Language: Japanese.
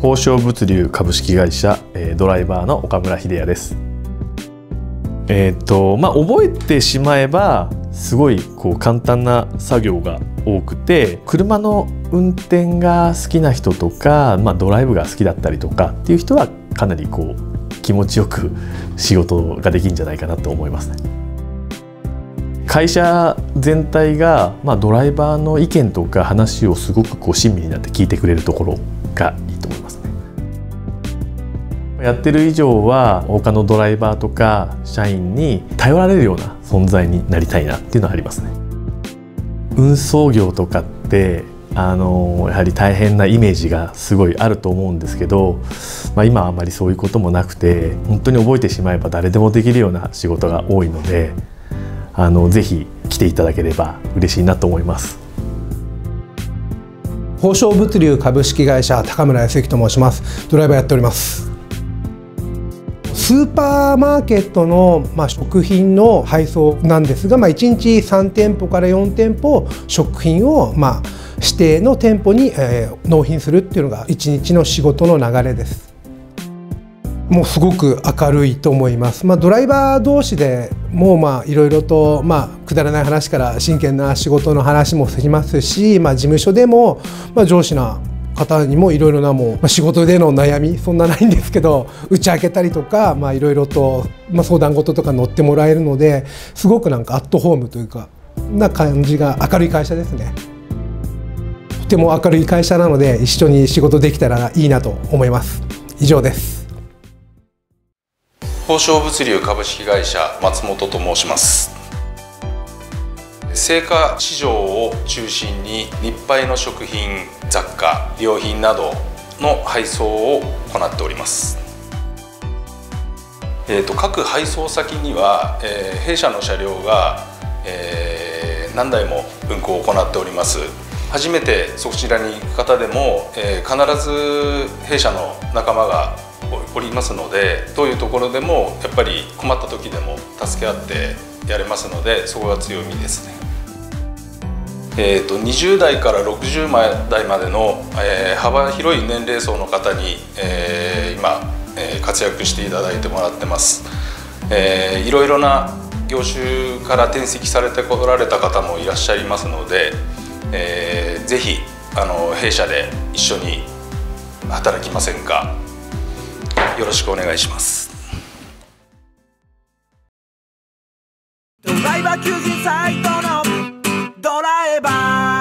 宝生物流株式会社ドライバーの岡村秀也ですえっ、とまあ覚えてしまえばすごいこう簡単な作業が多くて車の運転が好きな人とか、まあ、ドライブが好きだったりとかっていう人はかなりこう気持ちよく仕事ができるんじゃないかなと思いますね。会社全体が、まあ、ドライバーの意見とか話をすごくこう親身になって聞いてくれるところがい。やってる以上は他のドライバーとか社員に頼られるような存在になりたいなっていうのはありますね。運送業とかってあのやはり大変なイメージがすごいあると思うんですけど、まあ、今はあまりそういうこともなくて本当に覚えてしまえば誰でもできるような仕事が多いのであのぜひ来ていただければ嬉しいなと思います。宝生物流株式会社高村康之と申しますドライバーやっておりますスーパーマーケットの、まあ、食品の配送なんですが、まあ、1日3店舗から4店舗食品を、まあ、指定の店舗に、えー、納品するっていうのが1日の仕事の流れです。もうすごく明るいと思います。まあ、ドライバー同士でもうまあいろいろとまあくだらない話から真剣な仕事の話もしますし、まあ、事務所でもまあ上司な方にもいろいろなもうまあ仕事での悩みそんなないんですけど打ち明けたりとかいろいろとまあ相談事とか乗ってもらえるのですごくなんかアットホームというかな感じが明るい会社ですね。とても明るい会社なので一緒に仕事できたらいいなと思います。以上です。宝生物流株式会社松本と申します。青果市場を中心に日配の食品雑貨良品などの配送を行っておりますえーと、各配送先には、えー、弊社の車両が、えー、何台も運行を行っております初めてそちらに行く方でも、えー、必ず弊社の仲間がおりますのでどういうところでもやっぱり困った時でも助け合ってやれますのでそこが強みですね。えーと、20代から60代までの、えー、幅広い年齢層の方に、えー、今、えー、活躍していただいてもらってます、えー、いろいろな業種から転籍されてこられた方もいらっしゃいますので、えー、ぜひあの弊社で一緒に働きませんか。よろしくお願いします。ドライバー求人サイトのドライバー